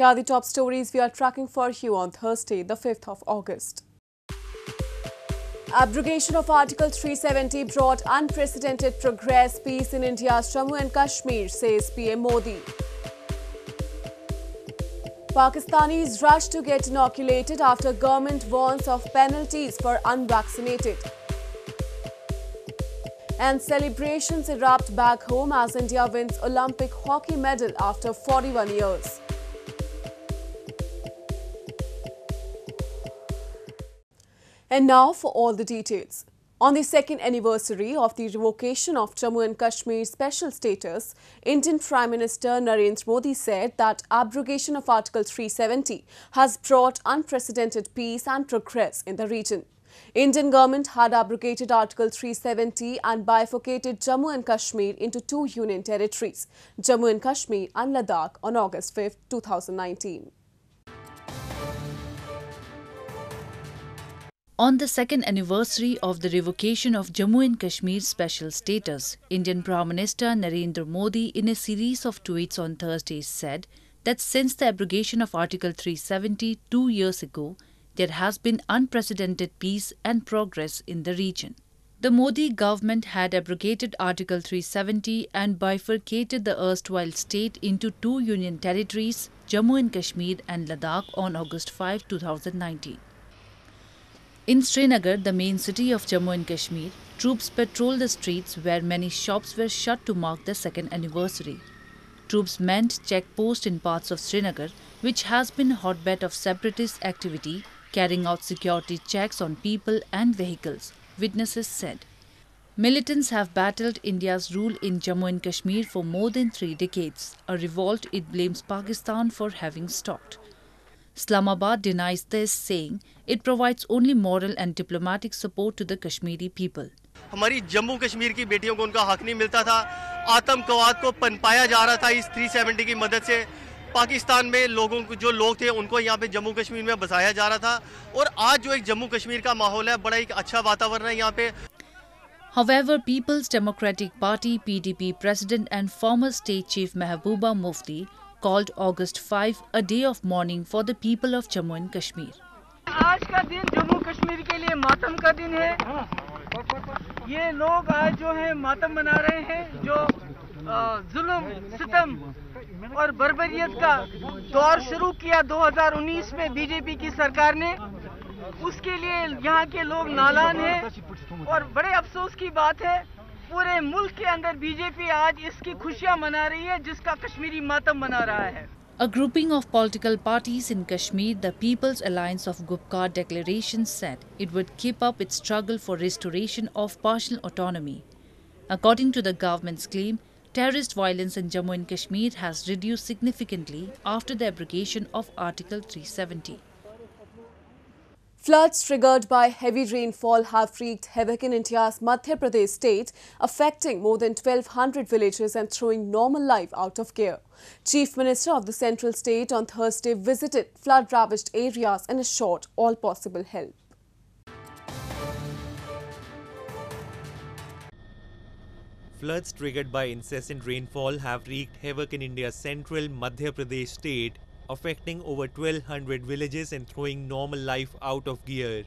Here are the top stories we are tracking for you on Thursday, the 5th of August. Abrogation of Article 370 brought unprecedented progress, peace in India's Jammu and Kashmir, says PM Modi. Pakistanis rush to get inoculated after government warns of penalties for unvaccinated. And celebrations erupt back home as India wins Olympic hockey medal after 41 years. And now for all the details. On the second anniversary of the revocation of Jammu and Kashmir's special status, Indian Prime Minister Narendra Modi said that abrogation of Article 370 has brought unprecedented peace and progress in the region. Indian government had abrogated Article 370 and bifurcated Jammu and Kashmir into two union territories, Jammu and Kashmir and Ladakh on August 5, 2019. On the second anniversary of the revocation of Jammu and Kashmir's special status, Indian Prime Minister Narendra Modi, in a series of tweets on Thursday, said that since the abrogation of Article 370 two years ago, there has been unprecedented peace and progress in the region. The Modi government had abrogated Article 370 and bifurcated the erstwhile state into two union territories, Jammu and Kashmir and Ladakh, on August 5, 2019. In Srinagar, the main city of Jammu and Kashmir, troops patrolled the streets where many shops were shut to mark the second anniversary. Troops manned checkposts in parts of Srinagar, which has been a hotbed of separatist activity, carrying out security checks on people and vehicles, witnesses said. Militants have battled India's rule in Jammu and Kashmir for more than three decades, a revolt it blames Pakistan for having stalked. Islamabad denies this, saying it provides only moral and diplomatic support to the Kashmiri people. हमारी जम्मू कश्मीर की बेटियों को उनका हक नहीं मिलता था आतंकवाद को पनपाया जा रहा था इस 370 की मदद से पाकिस्तान में लोगों को जो लोग थे उनको यहाँ पे जम्मू कश्मीर में बसाया जा रहा था और आज जो एक जम्मू कश्मीर का माहौल है बड़ा एक अच्छा वातावरण है यहाँ पे However, People's Democratic Party PDP president and former state chief Mehbooba Mufti called August 5 a day of mourning for the people of Jammu and Kashmir. आज का दिन जम्मू कश्मीर के लिए मातम का दिन है ये लोग आज जो है, मातम मना रहे हैं, जो जुल्म, सितम और बर्बरियत का दौर शुरू किया 2019 में बीजेपी की सरकार ने उसके लिए यहाँ के लोग नालान हैं और बड़े अफसोस की बात है पूरे मुल्क के अंदर बीजेपी आज इसकी खुशियाँ मना रही है जिसका कश्मीरी मातम मना रहा है A grouping of political parties in Kashmir, the People's Alliance of Gupkar Declaration, said it would keep up its struggle for restoration of partial autonomy. According to the government's claim, terrorist violence in Jammu and Kashmir has reduced significantly after the abrogation of Article 370. Floods triggered by heavy rainfall have wreaked havoc in India's Madhya Pradesh state, affecting more than 1,200 villages and throwing normal life out of gear. Chief Minister of the central state on Thursday visited flood-ravaged areas and assured all possible help. Floods triggered by incessant rainfall have wreaked havoc in India's central Madhya Pradesh state, affecting over 1200 villages and throwing normal life out of gear.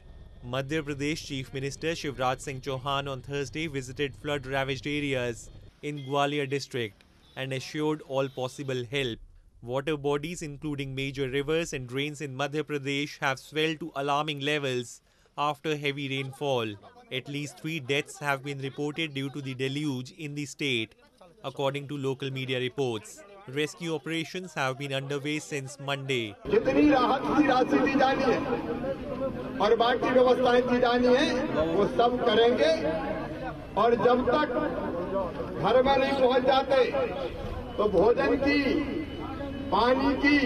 Madhya Pradesh Chief Minister Shivraj Singh Chauhan on Thursday visited flood ravaged areas in Gwalior district and assured all possible help. Water bodies, including major rivers and drains in Madhya Pradesh, have swelled to alarming levels after heavy rainfall. At least three deaths have been reported due to the deluge in the state, according to local media reports. Rescue operations have been underway since Monday. जितनी राहत की राशि दी जानी है और बाकी व्यवस्थाएं की जानी है वो सब करेंगे और जब तक घर में नहीं पहुंच जाते तो भोजन की पानी की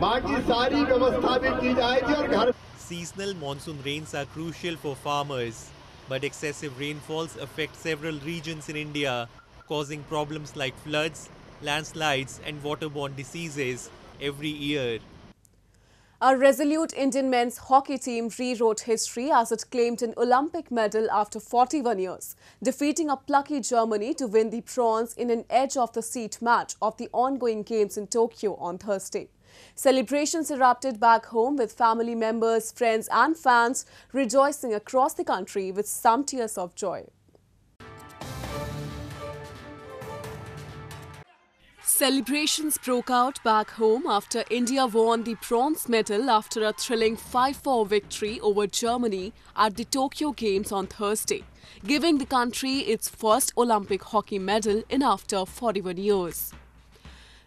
बाकी सारी व्यवस्था भी की जाएगी और घर Seasonal monsoon rains are crucial for farmers, but excessive rainfalls affect several regions in India, causing problems like floods, landslides, and waterborne diseases every year. A resolute Indian men's hockey team rewrote history as it claimed an Olympic medal after 41 years, defeating a plucky Germany to win the bronze in an edge-of-the-seat match of the ongoing games in Tokyo on Thursday. Celebrations erupted back home with family members, friends and fans rejoicing across the country with some tears of joy. Celebrations broke out back home after India won the bronze medal after a thrilling 5-4 victory over Germany at the Tokyo Games on Thursday, giving the country its first Olympic hockey medal in after 41 years.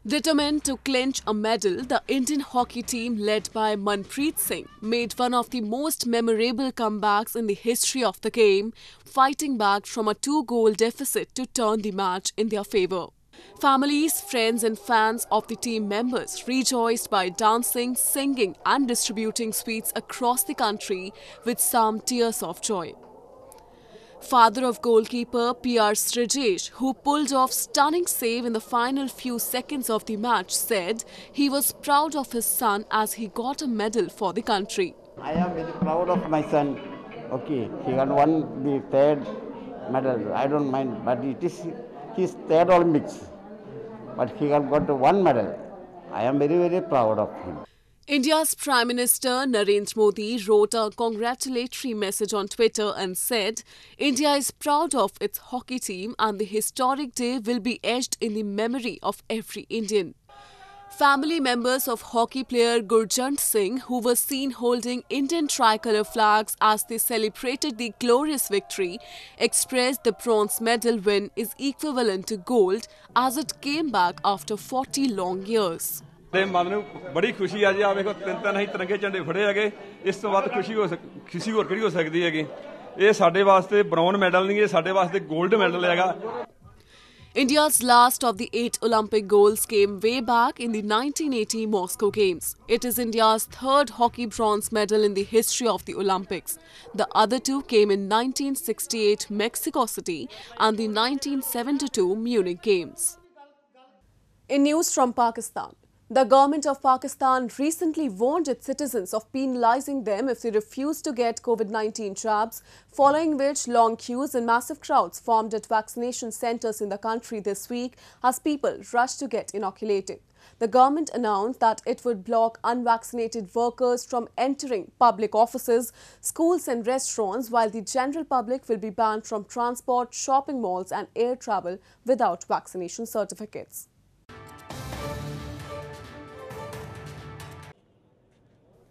Determined to clinch a medal, the Indian hockey team led by Manpreet Singh made one of the most memorable comebacks in the history of the game, fighting back from a two-goal deficit to turn the match in their favour. Families, friends and fans of the team members rejoiced by dancing, singing and distributing sweets across the country with some tears of joy. Father of goalkeeper P.R. Sreejesh, who pulled off stunning save in the final few seconds of the match, said he was proud of his son as he got a medal for the country. I am very proud of my son. Okay, he had won the third medal. I don't mind, but it is his third Olympics. But he has got one medal. I am very, very proud of him. India's Prime Minister Narendra Modi wrote a congratulatory message on Twitter and said, India is proud of its hockey team and the historic day will be etched in the memory of every Indian. Family members of hockey player Gurjant Singh, who were seen holding Indian tricolour flags as they celebrated the glorious victory, expressed the bronze medal win is equivalent to gold as it came back after 40 long years. ਦੇ ਮਨ ਨੂੰ ਬੜੀ ਖੁਸ਼ੀ ਆ ਜੀ ਆ ਵੇਖੋ ਤਿੰਨ ਤਿੰਨ ਹੀ ਤਿਰੰਗੇ ਝੰਡੇ ਫੜੇ ਹੈਗੇ ਇਸ ਤੋਂ ਵੱਧ ਖੁਸ਼ੀ ਹੋ ਖੁਸ਼ੀ ਹੋਰ ਕਿਹੜੀ ਹੋ ਸਕਦੀ ਹੈਗੀ ਇਹ ਸਾਡੇ ਵਾਸਤੇ ਬ੍ਰਾਊਨ ਮੈਡਲ ਨਹੀਂ ਇਹ ਸਾਡੇ ਵਾਸਤੇ 골ਡ ਮੈਡਲ ਹੈਗਾ India's last of the eight Olympic goals came way back in the 1980 Moscow Games. It is India's third hockey bronze medal in the history of the Olympics. The other two came in 1968 Mexico City and the 1972 Munich Games. In news from Pakistan, the government of Pakistan recently warned its citizens of penalizing them if they refuse to get COVID 19 jabs, following which long queues and massive crowds formed at vaccination centres in the country this week as people rushed to get inoculated. The government announced that it would block unvaccinated workers from entering public offices, schools, and restaurants, while the general public will be banned from transport, shopping malls, and air travel without vaccination certificates.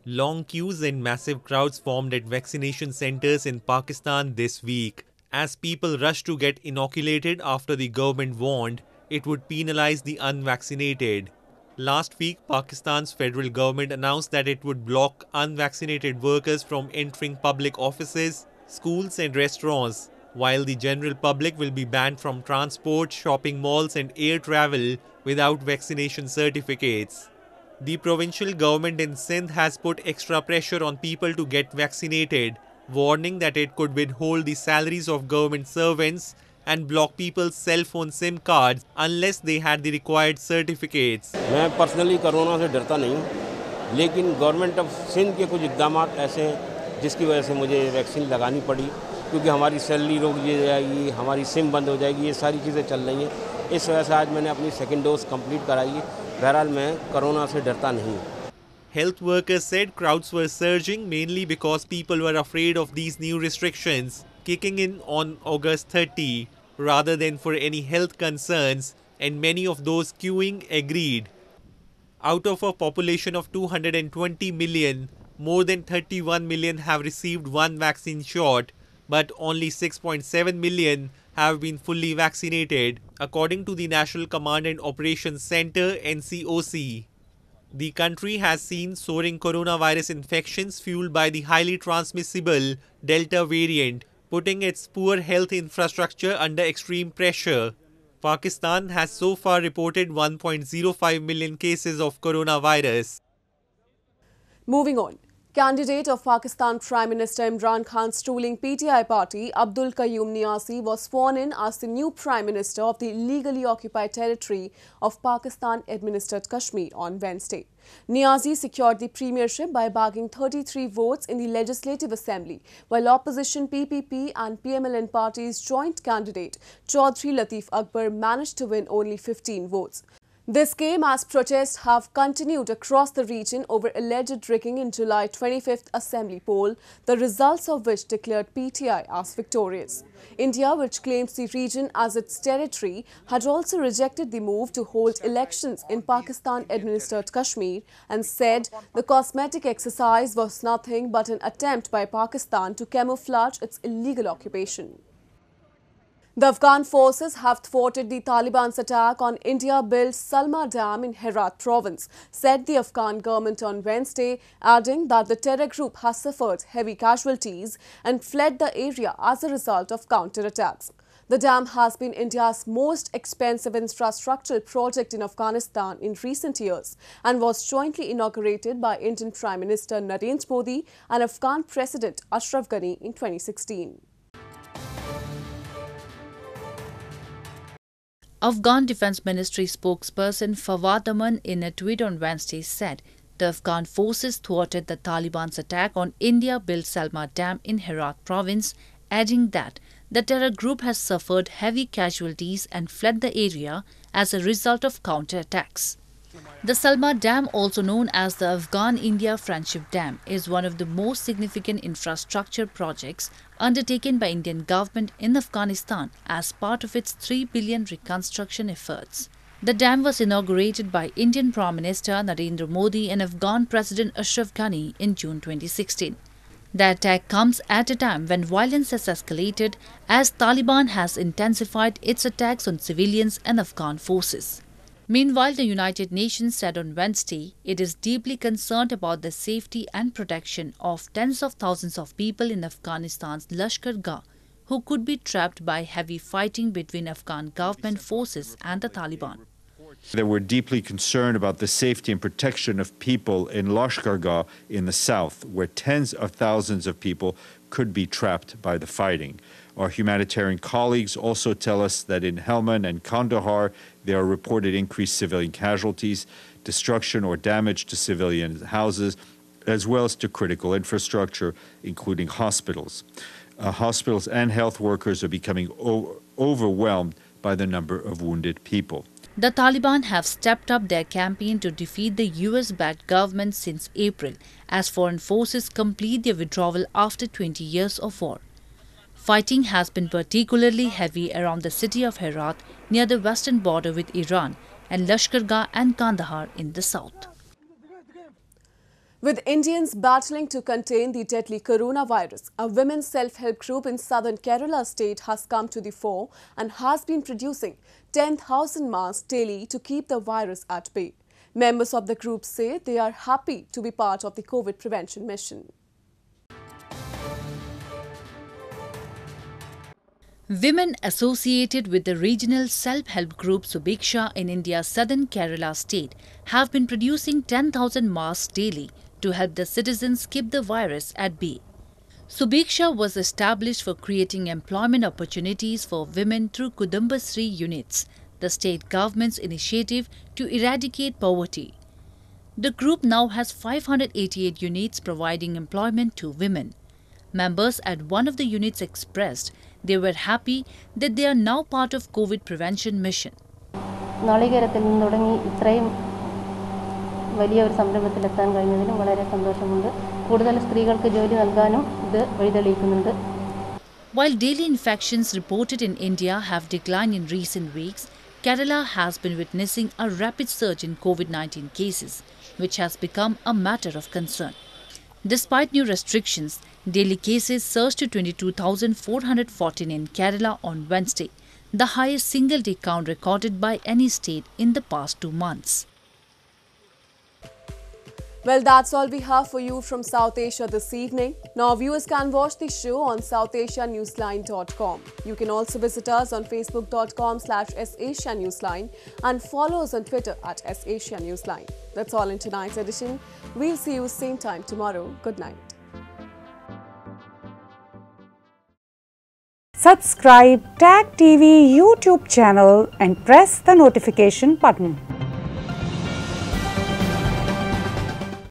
Long queues and massive crowds formed at vaccination centers in Pakistan this week as people rushed to get inoculated after the government warned it would penalize the unvaccinated. Last week, Pakistan's federal government announced that it would block unvaccinated workers from entering public offices, schools, and restaurants, while the general public will be banned from transport, shopping malls, and air travel without vaccination certificates. The provincial government in Sindh has put extra pressure on people to get vaccinated, warning that it could withhold the salaries of government servants and block people's cell phone SIM cards unless they had the required certificates. मैं personally corona से डरता नहीं हूँ लेकिन government of Sindh के कुछ इकदाम ऐसे हैं जिसकी वजह से मुझे वैक्सीन लगानी पड़ी क्योंकि हमारी सैलरी रोक दी जाएगी हमारी सिम बंद हो जाएगी ये सारी चीज़ें चल रही हैं इस वजह से आज मैंने अपनी सेकेंड डोज कंप्लीट कराई है बहरहाल मैं कोरोना से डरता नहीं Health workers said crowds were surging mainly because people were afraid of these new restrictions kicking in on August 30 rather than for any health concerns, and many of those queuing agreed. Out of a population of 220 million, more than 31 million have received one vaccine shot, but only 6.7 million have been fully vaccinated, according to the National Command and Operations Center NCOC. The country has seen soaring coronavirus infections fueled by the highly transmissible Delta variant, putting its poor health infrastructure under extreme pressure. Pakistan has so far reported 1.05 million cases of coronavirus. Moving on. Candidate of Pakistan Prime Minister Imran Khan's ruling PTI party, Abdul Qayyum Niazi, was sworn in as the new Prime Minister of the illegally occupied territory of Pakistan administered Kashmir on Wednesday. Niazi secured the premiership by bagging 33 votes in the Legislative Assembly, while opposition PPP and PMLN parties' joint candidate Chaudhry Latif Akbar managed to win only 15 votes. This came as protests have continued across the region over alleged rigging in July 25th Assembly poll, the results of which declared PTI as victorious. India, which claims the region as its territory, had also rejected the move to hold elections in Pakistan-administered Kashmir and said the cosmetic exercise was nothing but an attempt by Pakistan to camouflage its illegal occupation. The Afghan forces have thwarted the Taliban's attack on India-built Salma Dam in Herat province, said the Afghan government on Wednesday, adding that the terror group has suffered heavy casualties and fled the area as a result of counterattacks. The dam has been India's most expensive infrastructural project in Afghanistan in recent years and was jointly inaugurated by Indian Prime Minister Narendra Modi and Afghan President Ashraf Ghani in 2016. Afghan Defense Ministry spokesperson Fawad Aman in a tweet on Wednesday said the Afghan forces thwarted the Taliban's attack on India-built Salma Dam in Herat province, adding that the terror group has suffered heavy casualties and fled the area as a result of counterattacks. The Salma Dam, also known as the Afghan-India Friendship Dam, is one of the most significant infrastructure projects undertaken by Indian government in Afghanistan as part of its 3 billion reconstruction efforts. The dam was inaugurated by Indian Prime Minister Narendra Modi and Afghan President Ashraf Ghani in June 2016. The attack comes at a time when violence has escalated as Taliban has intensified its attacks on civilians and Afghan forces. Meanwhile, the United Nations said on Wednesday it is deeply concerned about the safety and protection of tens of thousands of people in Afghanistan's Lashkar Gah who could be trapped by heavy fighting between Afghan government forces and the Taliban. They were deeply concerned about the safety and protection of people in Lashkargah in the south, where tens of thousands of people could be trapped by the fighting. Our humanitarian colleagues also tell us that in Helmand and Kandahar, there are reported increased civilian casualties, destruction or damage to civilian houses, as well as to critical infrastructure, including hospitals. Uh, hospitals and health workers are becoming overwhelmed by the number of wounded people. The Taliban have stepped up their campaign to defeat the US backed government since April as foreign forces complete their withdrawal after 20 years of war. Fighting has been particularly heavy around the city of Herat near the western border with Iran and Lashkargah and Kandahar in the south. With Indians battling to contain the deadly coronavirus, a women's self-help group in southern Kerala state has come to the fore and has been producing 10,000 masks daily to keep the virus at bay. Members of the group say they are happy to be part of the COVID prevention mission. Women associated with the regional self-help group Subiksha in India's southern Kerala state have been producing 10,000 masks daily to help the citizens keep the virus at bay. Subiksha was established for creating employment opportunities for women through Kudumbashree units, the state government's initiative to eradicate poverty. The group now has 588 units providing employment to women. Members at one of the units expressed they were happy that they are now part of COVID prevention mission. നാളികേരത്തിൽ നിന്ന് തുടങ്ങി ഇത്രയും വലിയ ഒരു സംരംഭത്തിലെത്താൻ കഴിഞ്ഞതിലും വളരെ സന്തോഷമുണ്ട് കൂടുതൽ സ്ത്രീകൾക്ക് ജോലി നൽകാനും ഇത് വഴിതെളിയിക്കുന്നുണ്ട് While daily infections reported in India have declined in recent weeks, Kerala has been witnessing a rapid surge in COVID 19 cases, which has become a matter of concern. Despite new restrictions, daily cases surged to 22,414 in Kerala on Wednesday, the highest single day count recorded by any state in the past two months. Well, that's all we have for you from South Asia this evening. Now, viewers can watch the show on southasianewsline.com. You can also visit us on facebook.com slash sasianewsline and follow us on Twitter at sasianewsline. That's all in tonight's edition. We'll see you same time tomorrow. Good night. Subscribe Tag TV YouTube channel and press the notification button.